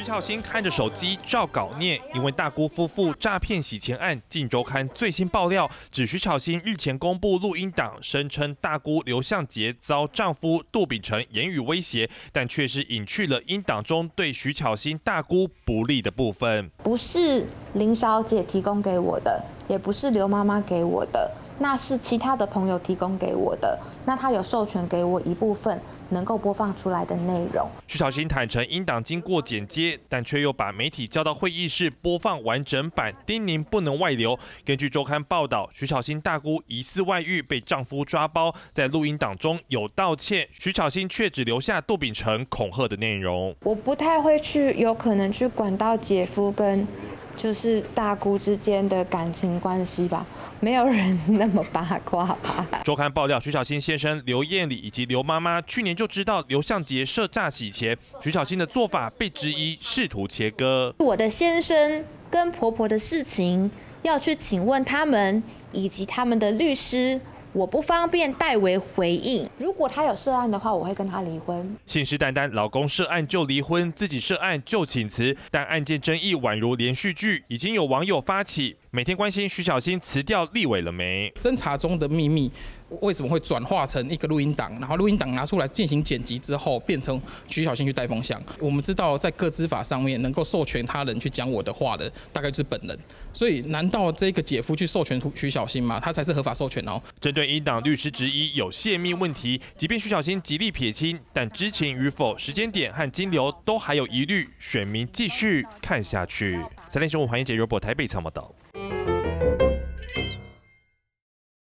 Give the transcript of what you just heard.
徐巧芯看着手机照稿念，因为大姑夫妇诈骗洗钱案，《镜周刊》最新爆料指徐巧芯日前公布录音档，声称大姑刘向杰遭丈夫杜秉成言语威胁，但却是隐去了音档中对徐巧芯大姑不利的部分。不是林小姐提供给我的，也不是刘妈妈给我的。那是其他的朋友提供给我的，那他有授权给我一部分能够播放出来的内容。徐小新坦诚，音档经过剪接，但却又把媒体叫到会议室播放完整版，叮咛不能外流。根据周刊报道，徐小新大姑疑似外遇被丈夫抓包，在录音档中有道歉，徐小新却只留下杜秉成恐吓的内容。我不太会去，有可能去管到姐夫跟。就是大姑之间的感情关系吧，没有人那么八卦吧。周刊爆料，徐小新先生刘艳丽以及刘妈妈去年就知道刘向杰设诈洗钱，徐小新的做法被质疑试图切割。我的先生跟婆婆的事情要去请问他们以及他们的律师。我不方便代为回应。如果他有涉案的话，我会跟他离婚。信誓旦旦，老公涉案就离婚，自己涉案就请辞。但案件争议宛如连续剧，已经有网友发起，每天关心徐小新辞掉立委了没？侦查中的秘密。为什么会转化成一个录音档？然后录音档拿出来进行剪辑之后，变成徐小新去带风向。我们知道，在各资法上面，能够授权他人去讲我的话的，大概就是本人。所以，难道这个姐夫去授权徐小新吗？他才是合法授权哦。针对音档律师质疑有泄密问题，即便徐小新极力撇清，但知情与否、时间点和金流都还有疑虑，选民继续看下去。三立新闻黄英杰、r o 台北参报道。